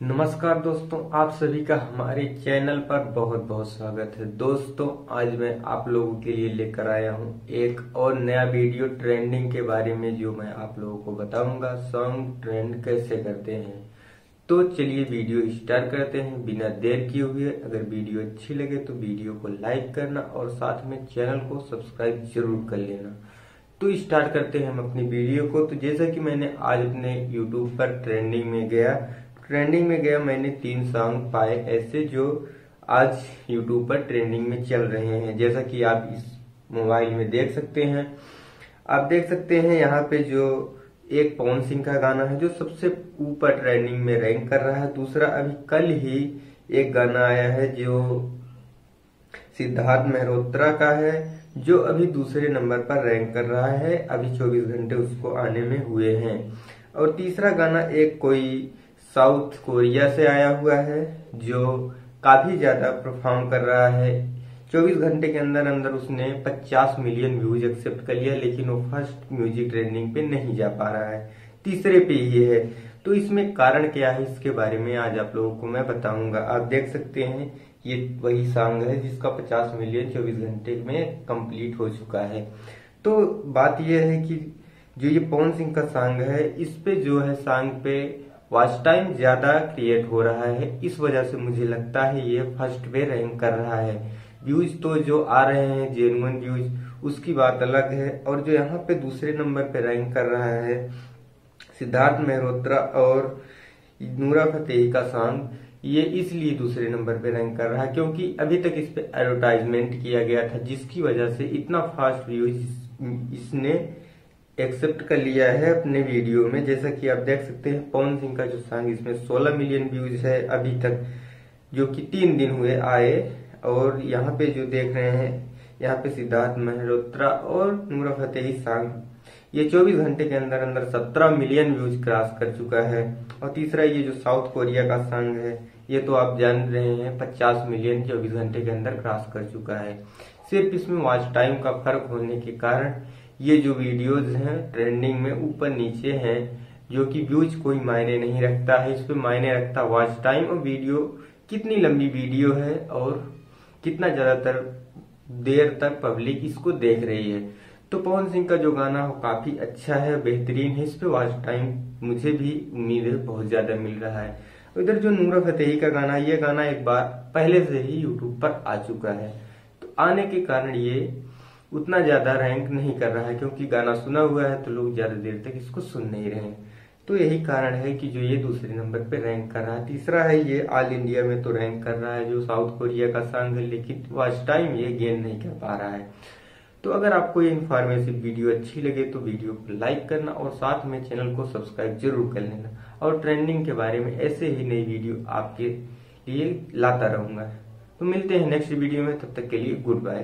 नमस्कार दोस्तों, आप सभी का हमारे चैनल पर बहुत बहुत स्वागत है। दोस्तों, आज मैं आप लोगों के लिए लेकर आया हूँ एक और नया वीडियो ट्रेंडिंग के बारे में जो मैं आप लोगों को बताऊँगा। सॉन्ग ट्रेंड कैसे करते हैं? तो चलिए वीडियो स्टार्ट करते हैं। बिना देर किए हुए, अगर वीडियो अच्छी लगे तो वीडियो को लाइक करना और साथ में चैनल को सब्सक्राइब ज़रूर कर लेना। तो स्टार्ट करते हैं हम अपनी वीडियो को। तो जैसा कि मैंने आज अपने यूट्यूब पर ट्रेंडिंग में गया ट्रेंडिंग में गया, मैंने तीन सॉन्ग पाए ऐसे जो आज यूट्यूब पर ट्रेंडिंग में चल रहे हैं। जैसा कि आप इस मोबाइल में देख सकते हैं। आप देख सकते हैं यहाँ पे जो एक पवन सिंह का गाना है, जो सबसे ऊपर ट्रेंडिंग में रैंक कर रहा है। दूसरा, अभी कल ही एक गाना आया है जो सिद्धार्थ मेहरोत्रा का है, जो अभी दूसरे नंबर पर रैंक कर रहा है। अभी 24 घंटे उसको आने में हुए हैं। और तीसरा गाना, एक कोई साउथ कोरिया से आया हुआ है, जो काफ़ी ज़्यादा परफॉर्म कर रहा है। 24 घंटे के अंदर अंदर उसने 50 मिलियन व्यूज़ एक्सेप्ट कर लिया, लेकिन वो फ़र्स्ट म्यूज़िक ट्रेंडिंग पे नहीं जा पा रहा है। तीसरे पे ये है। तो इसमें कारण क्या है, इसके बारे में आज आप लोगों को मैं बताऊँगा। आप देख सकते हैं, ये वही सॉन्ग है जिसका 50 मिलियन 24 घंटे में कंप्लीट हो चुका है। तो बात यह है कि जो ये पवन सिंह का सॉन्ग है, इस पे जो है सॉन्ग पे वॉच टाइम ज़्यादा क्रिएट हो रहा है। इस वजह से मुझे लगता है ये फ़र्स्ट पे रैंक कर रहा है। व्यूज़ तो जो आ रहे हैं जेनुअन व्यूज़ उसकी बात अलग है। और जो यहाँ पे दूसरे नंबर पे रैंक कर रहा है, सिद्धार्थ मेहरोत्रा और नूरा फतेही का सॉन्ग ये इसलिए दूसरे नंबर पे रैंक कर रहा है क्योंकि अभी तक इस पे एडवर्टाइजमेंट किया गया था, जिसकी वजह से इतना फास्ट व्यूज़ इसने एक्सेप्ट कर लिया है अपने वीडियो में। जैसा कि आप देख सकते हैं, पवन सिंह का जो सॉन्ग इसमें 16 मिलियन व्यूज़ है अभी तक, जो कि तीन दिन हुए आए। और यहाँ पे जो देख रहे हैं, यहाँ पे सिद्धार्थ मल्होत्रा और नूरा फतेही सॉन्ग ये 24 घंटे के अंदर अंदर 17 मिलियन व्यूज़ क्रॉस कर चुका है। और तीसरा ये जो साउथ कोरिया का सॉन्ग है, ये तो आप जान रहे हैं 50 मिलियन 24 घंटे के अंदर क्रॉस कर चुका है। सिर्फ़ इसमें वॉच टाइम का फ़र्क होने के कारण ये जो वीडियोज़ हैं ट्रेंडिंग में ऊपर नीचे हैं, जो कि व्यूज़ कोई मायने नहीं रखता है, इस पर मायने रखता वॉच टाइम और वीडियो कितनी लंबी वीडियो है और कितना ज़्यादातर देर तक पब्लिक इसको देख रही है। तो पवन सिंह का जो गाना हो, काफ़ी अच्छा है, बेहतरीन है, इस पे वॉच टाइम मुझे भी उम्मीद है बहुत ज़्यादा मिल रहा है। इधर जो नूरा फतेही का गाना है ये गाना एक बार पहले से ही यूट्यूब पर आ चुका है। तो आने के कारण ये उतना ज़्यादा रैंक नहीं कर रहा है, क्योंकि गाना सुना हुआ है तो लोग ज़्यादा देर तक इसको सुन नहीं रहे तो यही कारण है कि जो ये दूसरे नंबर पे रैंक कर रहा है, तीसरा है ये ऑल इंडिया में तो रैंक कर रहा है, जो साउथ कोरिया का सॉन्ग है, लेकिन वॉच टाइम ये गेन नहीं कर पा रहा है। तो अगर आपको ये इन्फॉर्मेटिव वीडियो अच्छी लगे तो वीडियो को लाइक करना और साथ में चैनल को सब्सक्राइब ज़रूर कर लेना। और ट्रेंडिंग के बारे में ऐसे ही नई वीडियो आपके लिए लाता रहूँगा। तो मिलते हैं नेक्स्ट वीडियो में, तब तक के लिए गुड बाय